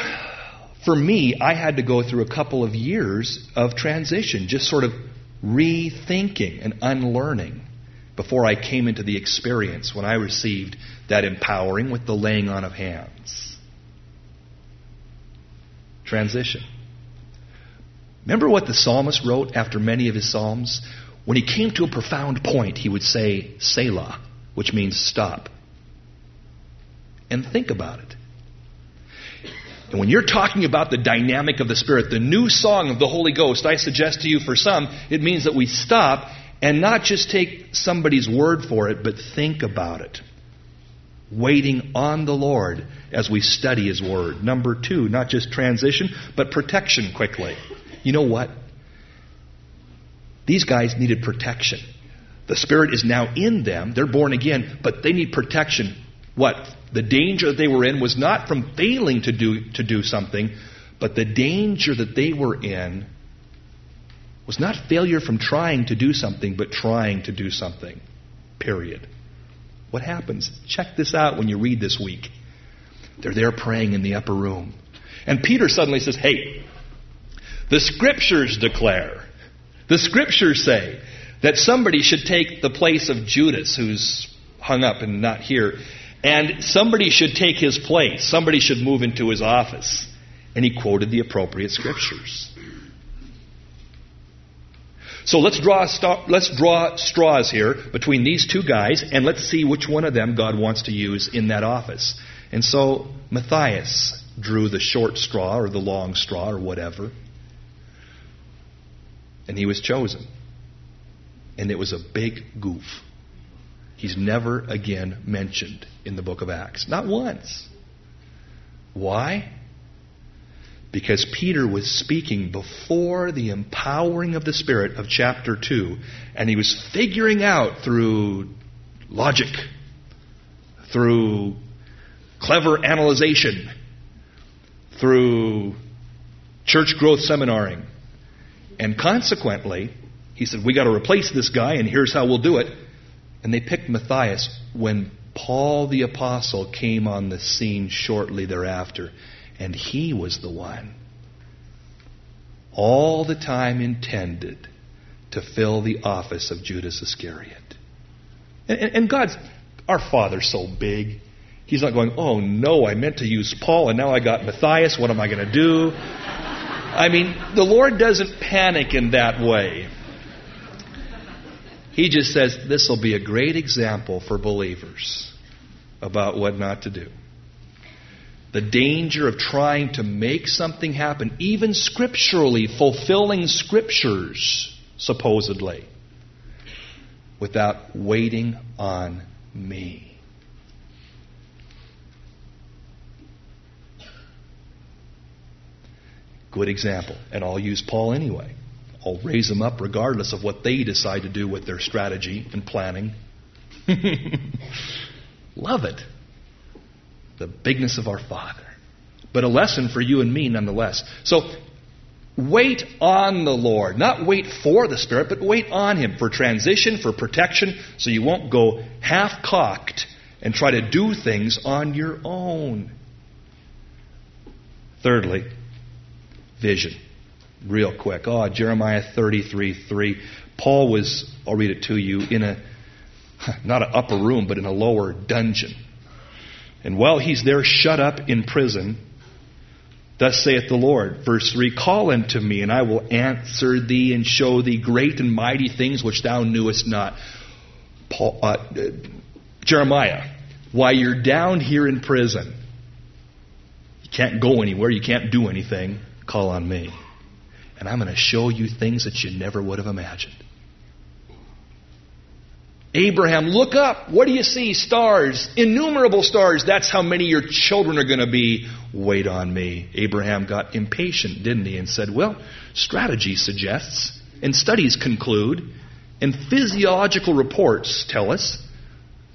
for me, I had to go through a couple of years of transition, just sort of rethinking and unlearning before I came into the experience when I received that empowering with the laying on of hands. Transition. Remember what the psalmist wrote after many of his psalms? When he came to a profound point, he would say, Selah, which means stop. And think about it. And when you're talking about the dynamic of the Spirit, the new song of the Holy Ghost, I suggest to you for some, it means that we stop and not just take somebody's word for it, but think about it. Waiting on the Lord as we study His Word. Number two, not just transition, but protection quickly. You know what? These guys needed protection. The Spirit is now in them. They're born again, but they need protection. What? The danger that they were in was not from failing to do, to do something, but the danger that they were in was not failure from trying to do something, but trying to do something. Period. What happens? Check this out when you read this week. They're there praying in the upper room. And Peter suddenly says, Hey, the scriptures declare, the scriptures say that somebody should take the place of Judas, who's hung up and not here, and somebody should take his place. Somebody should move into his office. And he quoted the appropriate scriptures. So let's draw, let's draw straws here between these two guys, and let's see which one of them God wants to use in that office. And so Matthias drew the short straw or the long straw or whatever, and he was chosen. And it was a big goof. He's never again mentioned in the book of Acts. Not once. Why? Because Peter was speaking before the empowering of the Spirit of chapter 2, and he was figuring out through logic, through clever analyzation, through church growth seminaring. And consequently, he said, We got to replace this guy, and here's how we'll do it. And they picked Matthias when Paul the Apostle came on the scene shortly thereafter. And he was the one all the time intended to fill the office of Judas Iscariot. And, and God's, our Father's so big. He's not going, oh no, I meant to use Paul and now I got Matthias. What am I going to do? I mean, the Lord doesn't panic in that way. He just says this will be a great example for believers about what not to do. The danger of trying to make something happen, even scripturally, fulfilling scriptures, supposedly, without waiting on me. Good example. And I'll use Paul anyway. I'll raise them up regardless of what they decide to do with their strategy and planning. *laughs* Love it. The bigness of our Father. But a lesson for you and me nonetheless. So, wait on the Lord. Not wait for the Spirit, but wait on Him for transition, for protection, so you won't go half cocked and try to do things on your own. Thirdly, vision. Real quick. Oh, Jeremiah 33 3. Paul was, I'll read it to you, in a, *laughs* not an upper room, but in a lower dungeon. And while he's there shut up in prison, Thus saith the Lord, verse 3 Call unto me, and I will answer thee and show thee great and mighty things which thou knewest not. Paul, uh, Jeremiah, while you're down here in prison, you can't go anywhere, you can't do anything call on me. And I'm going to show you things that you never would have imagined. Abraham, look up. What do you see? Stars. Innumerable stars. That's how many your children are going to be. Wait on me. Abraham got impatient, didn't he? And said, Well, strategy suggests, and studies conclude, and physiological reports tell us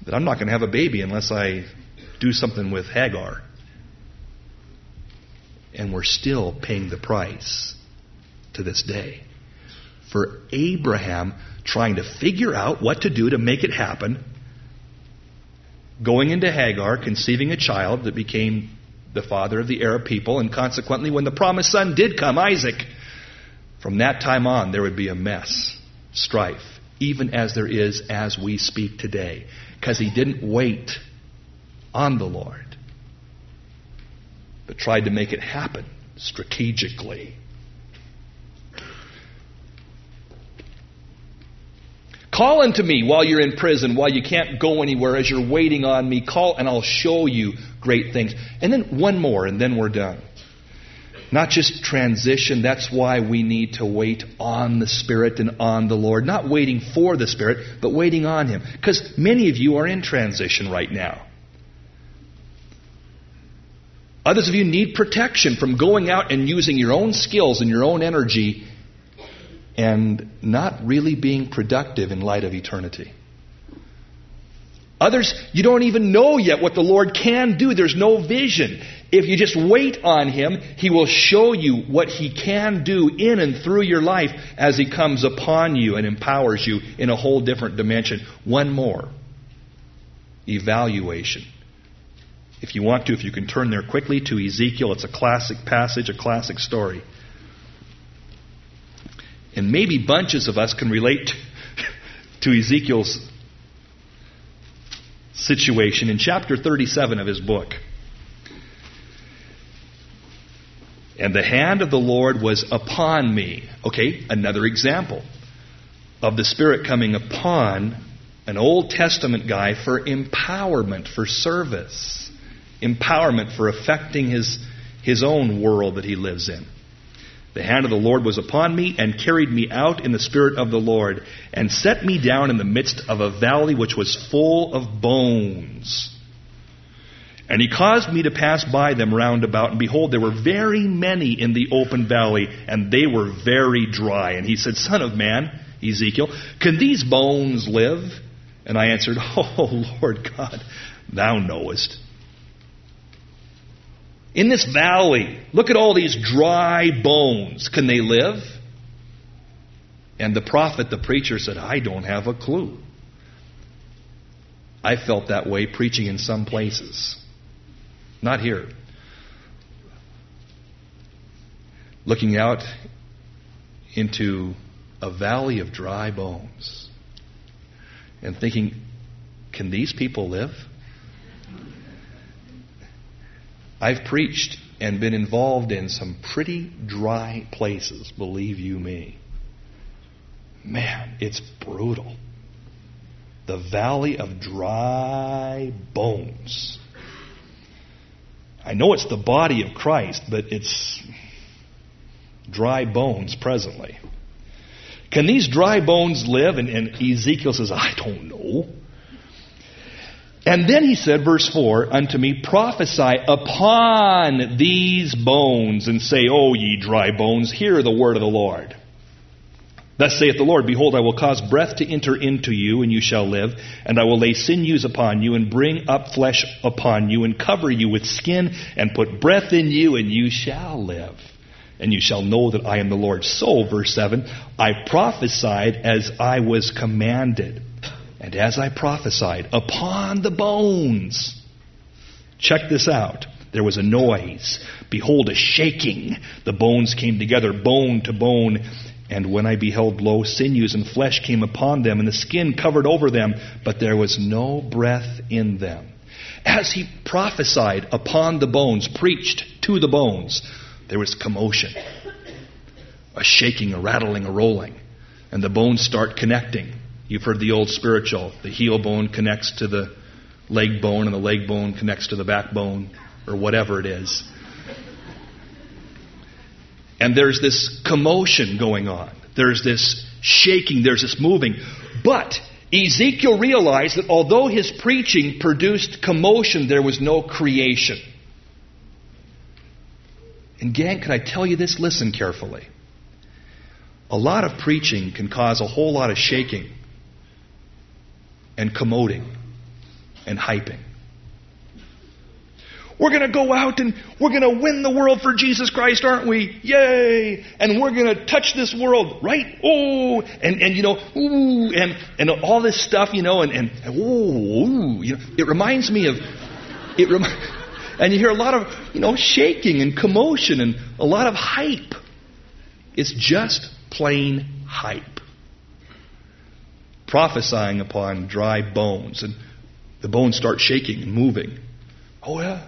that I'm not going to have a baby unless I do something with Hagar and we're still paying the price to this day. For Abraham trying to figure out what to do to make it happen, going into Hagar, conceiving a child that became the father of the Arab people, and consequently, when the promised son did come, Isaac, from that time on, there would be a mess, strife, even as there is as we speak today, because he didn't wait on the Lord but tried to make it happen strategically. Call unto me while you're in prison, while you can't go anywhere, as you're waiting on me. Call and I'll show you great things. And then one more, and then we're done. Not just transition, that's why we need to wait on the Spirit and on the Lord. Not waiting for the Spirit, but waiting on Him. Because many of you are in transition right now. Others of you need protection from going out and using your own skills and your own energy and not really being productive in light of eternity. Others, you don't even know yet what the Lord can do. There's no vision. If you just wait on Him, He will show you what He can do in and through your life as He comes upon you and empowers you in a whole different dimension. One more evaluation. If you want to, if you can turn there quickly to Ezekiel, it's a classic passage, a classic story. And maybe bunches of us can relate *laughs* to Ezekiel's situation in chapter 37 of his book. And the hand of the Lord was upon me. Okay, another example of the Spirit coming upon an Old Testament guy for empowerment, for service empowerment for affecting his, his own world that he lives in. The hand of the Lord was upon me and carried me out in the spirit of the Lord and set me down in the midst of a valley which was full of bones. And he caused me to pass by them round about, and behold, there were very many in the open valley, and they were very dry. And he said, Son of man, Ezekiel, can these bones live? And I answered, *laughs* Oh, Lord God, thou knowest. In this valley, look at all these dry bones. Can they live? And the prophet, the preacher, said, I don't have a clue. I felt that way preaching in some places. Not here. Looking out into a valley of dry bones and thinking, can these people live? I've preached and been involved in some pretty dry places, believe you me. Man, it's brutal. The valley of dry bones. I know it's the body of Christ, but it's dry bones presently. Can these dry bones live? And, and Ezekiel says, I don't know. And then he said, verse 4, Unto me prophesy upon these bones, and say, O ye dry bones, hear the word of the Lord. Thus saith the Lord, Behold, I will cause breath to enter into you, and you shall live, and I will lay sinews upon you, and bring up flesh upon you, and cover you with skin, and put breath in you, and you shall live. And you shall know that I am the Lord. So, verse 7, I prophesied as I was commanded. And as I prophesied, upon the bones. Check this out. There was a noise. Behold, a shaking. The bones came together, bone to bone. And when I beheld, lo, sinews and flesh came upon them, and the skin covered over them, but there was no breath in them. As he prophesied upon the bones, preached to the bones, there was commotion, a shaking, a rattling, a rolling, and the bones start connecting. You've heard the old spiritual. The heel bone connects to the leg bone, and the leg bone connects to the backbone, or whatever it is. And there's this commotion going on. There's this shaking. There's this moving. But Ezekiel realized that although his preaching produced commotion, there was no creation. And, gang, can I tell you this? Listen carefully. A lot of preaching can cause a whole lot of shaking and commoding and hyping. We're going to go out and we're going to win the world for Jesus Christ, aren't we? Yay! And we're going to touch this world, right? Oh, and, and you know, ooh, and, and all this stuff, you know, and, and ooh, ooh, you know, it reminds me of, it rem- *laughs* and you hear a lot of, you know, shaking and commotion and a lot of hype. It's just plain hype prophesying upon dry bones, and the bones start shaking and moving. Oh, yeah.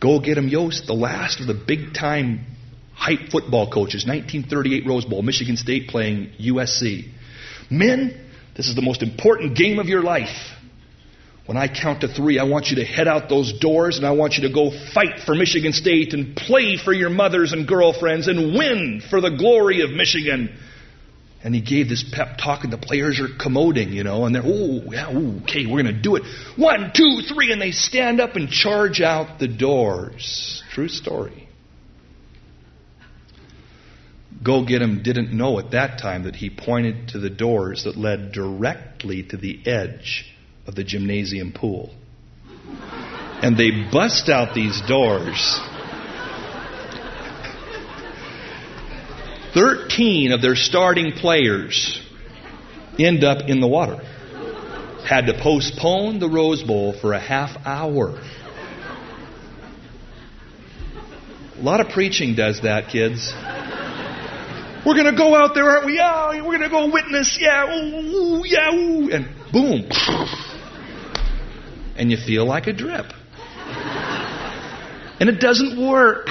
Go get him, Yost, the last of the big time hype football coaches, 1938 Rose Bowl, Michigan State playing USC. Men, this is the most important game of your life. When I count to three, I want you to head out those doors and I want you to go fight for Michigan State and play for your mothers and girlfriends and win for the glory of Michigan. And he gave this pep talk, and the players are commoding, you know, and they're, oh, yeah, ooh, okay, we're going to do it. One, two, three, and they stand up and charge out the doors. True story. Go Get Him didn't know at that time that he pointed to the doors that led directly to the edge of the gymnasium pool. And they bust out these doors 13 of their starting players end up in the water. Had to postpone the Rose Bowl for a half hour. A lot of preaching does that, kids. We're going to go out there, aren't we? Yeah, we're going to go witness. Yeah, ooh, yeah, ooh. And boom. And you feel like a drip. And it doesn't work.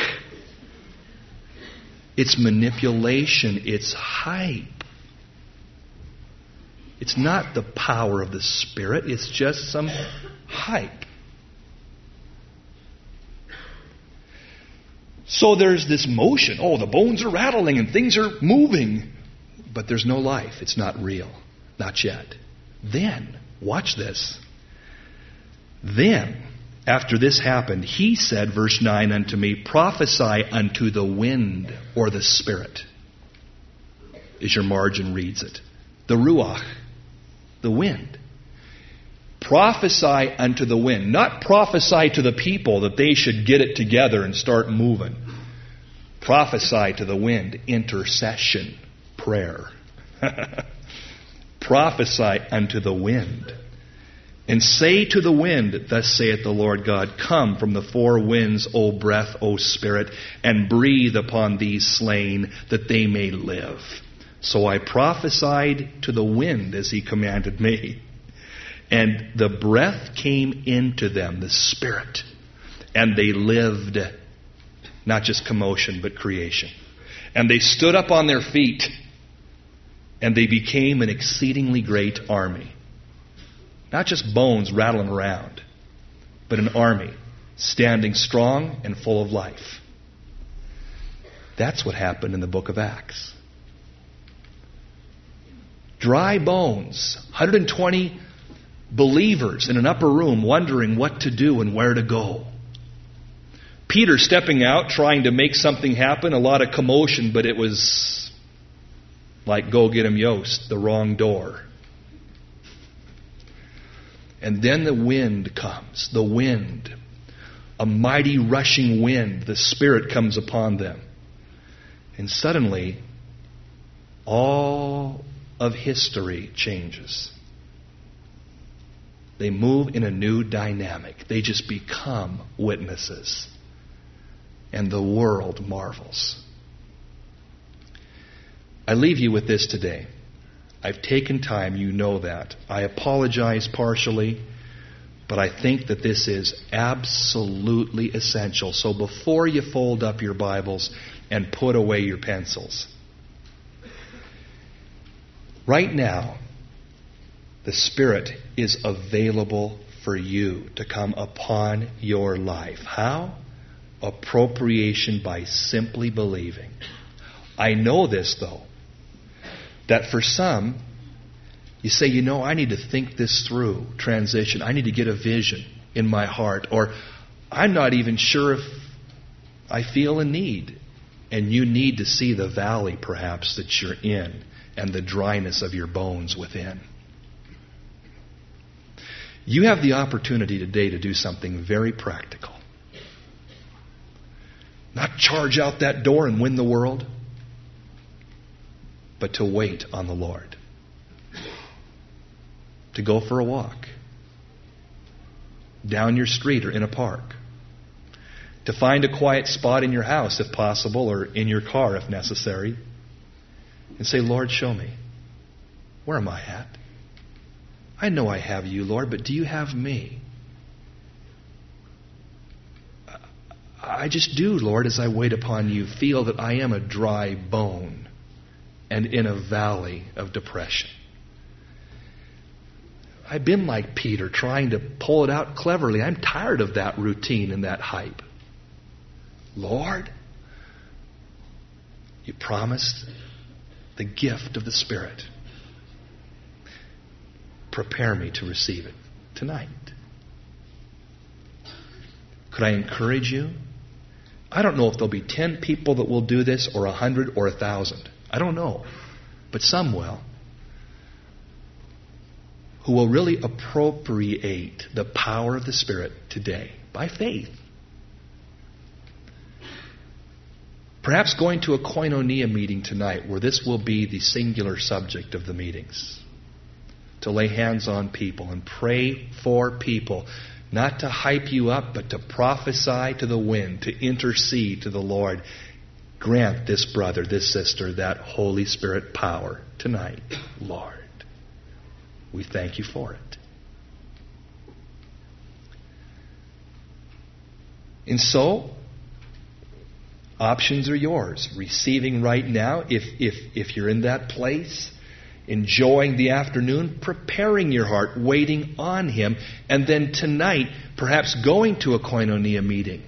It's manipulation, it's hype. It's not the power of the Spirit, it's just some hype. So there's this motion. Oh, the bones are rattling and things are moving, but there's no life. It's not real. Not yet. Then, watch this. Then, after this happened, he said, verse 9, unto me, Prophesy unto the wind or the Spirit, as your margin reads it. The Ruach, the wind. Prophesy unto the wind. Not prophesy to the people that they should get it together and start moving. Prophesy to the wind. Intercession. Prayer. *laughs* prophesy unto the wind And say to the wind, Thus saith the Lord God, Come from the four winds, O breath, O spirit, and breathe upon these slain, that they may live. So I prophesied to the wind as he commanded me. And the breath came into them, the spirit, and they lived. Not just commotion, but creation. And they stood up on their feet, and they became an exceedingly great army. Not just bones rattling around, but an army standing strong and full of life. That's what happened in the book of Acts. Dry bones, 120 believers in an upper room wondering what to do and where to go. Peter stepping out, trying to make something happen, a lot of commotion, but it was like go get him Yost, the wrong door. And then the wind comes, the wind, a mighty rushing wind, the Spirit comes upon them. And suddenly, all of history changes. They move in a new dynamic. They just become witnesses and the world marvels. I leave you with this today. I've taken time, you know that. I apologize partially, but I think that this is absolutely essential. So before you fold up your Bibles and put away your pencils, right now, the Spirit is available for you to come upon your life. How? appropriation by simply believing. I know this, though, that for some, you say, you know, I need to think this through, transition. I need to get a vision in my heart. Or I'm not even sure if I feel a need. And you need to see the valley, perhaps, that you're in and the dryness of your bones within. You have the opportunity today to do something very practical. Not charge out that door and win the world, but to wait on the Lord. To go for a walk down your street or in a park. To find a quiet spot in your house if possible or in your car if necessary. And say, Lord, show me. Where am I at? I know I have you, Lord, but do you have me? I just do, Lord, as I wait upon you, feel that I am a dry bone and in a valley of depression. I've been like Peter, trying to pull it out cleverly. I'm tired of that routine and that hype. Lord, you promised the gift of the Spirit. Prepare me to receive it tonight. Could I encourage you I don't know if there'll be 10 people that will do this, or a 100 or a 1,000. I don't know. But some will. Who will really appropriate the power of the Spirit today by faith. Perhaps going to a koinonia meeting tonight where this will be the singular subject of the meetings. To lay hands on people and pray for people not to hype you up, but to prophesy to the wind, to intercede to the Lord. Grant this brother, this sister, that Holy Spirit power tonight, Lord. We thank you for it. And so, options are yours. Receiving right now, if, if, if you're in that place, enjoying the afternoon, preparing your heart, waiting on Him, and then tonight, perhaps going to a koinonia meeting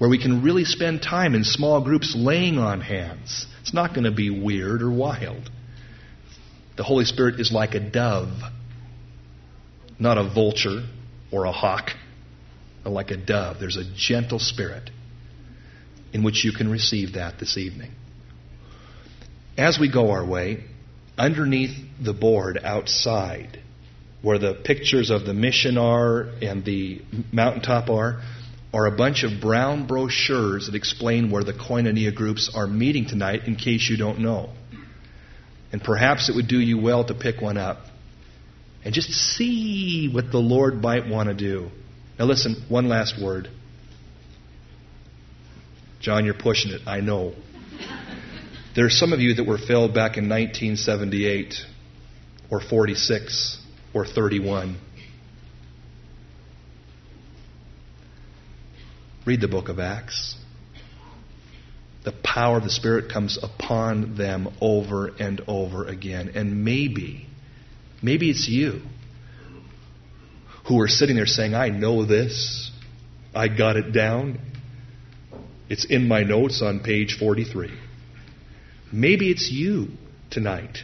where we can really spend time in small groups laying on hands. It's not going to be weird or wild. The Holy Spirit is like a dove, not a vulture or a hawk, but like a dove. There's a gentle spirit in which you can receive that this evening. As we go our way, underneath the board outside, where the pictures of the mission are and the mountaintop are, are a bunch of brown brochures that explain where the koinonia groups are meeting tonight in case you don't know. And perhaps it would do you well to pick one up and just see what the Lord might want to do. Now, listen, one last word. Jon, you're pushing it. I know. *laughs* There are some of you that were filled back in 1978 or 46 or 31. Read the book of Acts. The power of the Spirit comes upon them over and over again. And maybe, maybe it's you who are sitting there saying, I know this. I got it down. It's in my notes on page 43. Maybe it's you tonight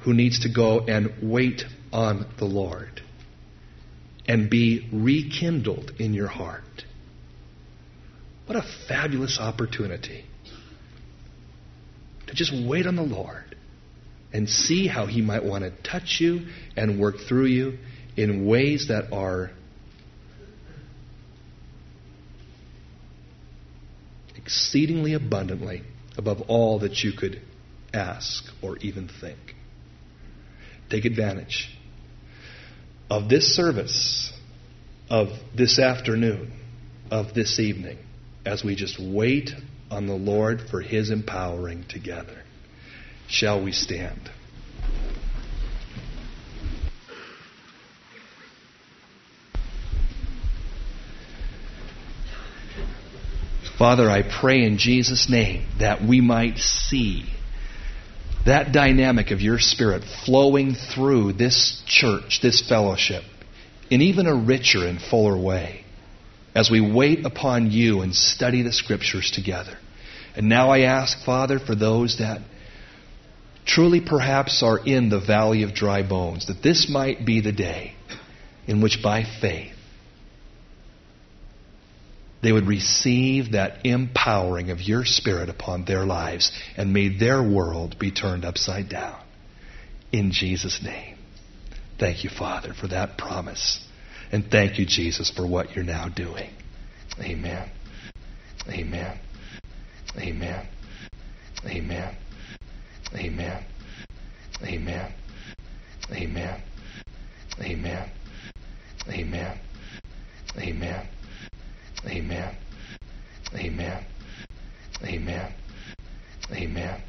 who needs to go and wait on the Lord and be rekindled in your heart. What a fabulous opportunity to just wait on the Lord and see how He might want to touch you and work through you in ways that are exceedingly abundantly above all that you could ask or even think. Take advantage of this service, of this afternoon, of this evening, as we just wait on the Lord for His empowering together. Shall we stand? Father, I pray in Jesus' name that we might see that dynamic of your Spirit flowing through this church, this fellowship, in even a richer and fuller way as we wait upon you and study the Scriptures together. And now I ask, Father, for those that truly perhaps are in the valley of dry bones, that this might be the day in which by faith they would receive that empowering of your Spirit upon their lives and may their world be turned upside down. In Jesus' name. Thank you, Father, for that promise. And thank you, Jesus, for what you're now doing. Amen. Amen. Amen. Amen. Amen. Amen. Amen. Amen. Amen. Amen. Amen. Amen. Amen.